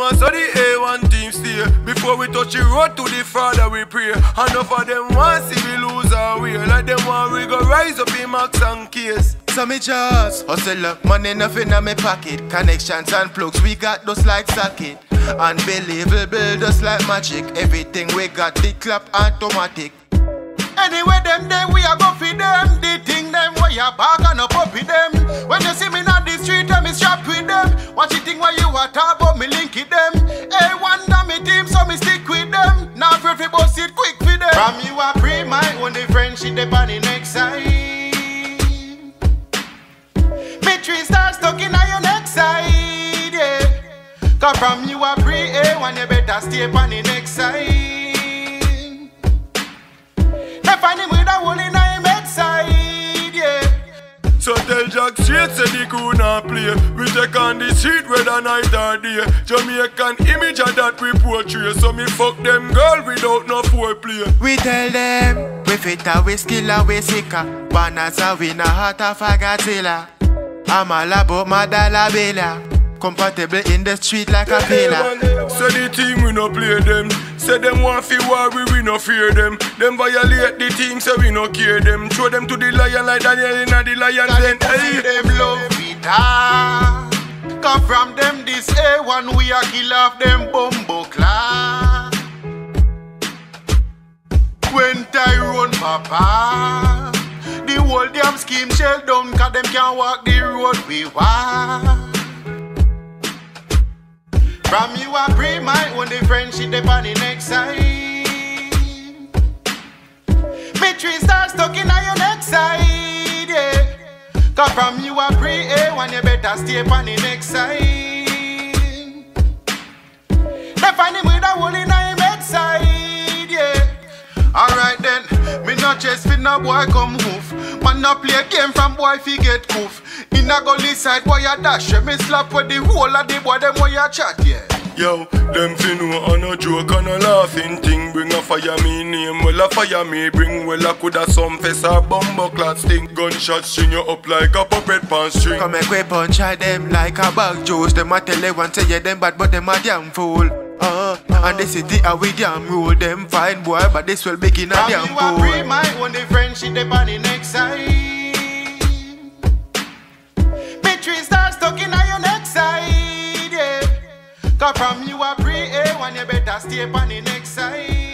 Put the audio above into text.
know so the A1 team stay. Before we touch the road to the Father we pray. Enough of them want see we lose our way. Like them want we go rise up in max and case. So me just hustle up, money nothing in my pocket. Connections and plugs, we got those like socket. Unbelievable, just like magic. Everything we got, the clap automatic. Anyway, them day we are go feed them. The thing them you are back and up with them. When you see me on the street, them is strap with them. What you are talk three stars stuck in your next side, yeah. Cause from you a pre A one, you better stay on the next side. They find him with a hole in him head side, yeah. So tell Jack straight say the crew not play We take on the street whether night or day Jamaican image of that we portray So me fuck them girl without no foreplay We tell them we fit a we skill a we sicker. Banners a win a heart of a Godzilla. I'm all about my dollar billa. Compatible in the street like a pillar. Say the team we no play them Say them want fi war we we no fear them Them violate the team say we no care them Throw them to the lion like Daniel inna the lion den hey. them love it ah. Come from them this A1 we a kill off them bumbo class. When Tyrone papa The whole damn scheme shell down Cause them can't walk the road we walk From you I pray my only friendship they on the next side. Me stars stuck in your next side yeah. Cause from you a pray A1 you better stay on the next side. They find him with a hole in head side not just fit no boy come hoof. Man not play game from boy fi get coof. In a gully side boy a dash, yeah, me slap with the whole of the boy them boy a chat yeah. Yo, them fi know on a joke and a laughing thing Bring a fire me name, well a fire me bring Well a coulda some fess or bumbo clot sting Gunshot string you up like a puppet pan string Come make we punch at them like a bag juice. Them a tell one, say yeah them bad, but them a damn fool. Uh, and the city a we damn rule them fine boy, but this will begin a damn you a pray fool. my only friendship they on the next side. Me three stars stuck in your next side, yeah. Cause from you a pray A1 you better stay on the next side.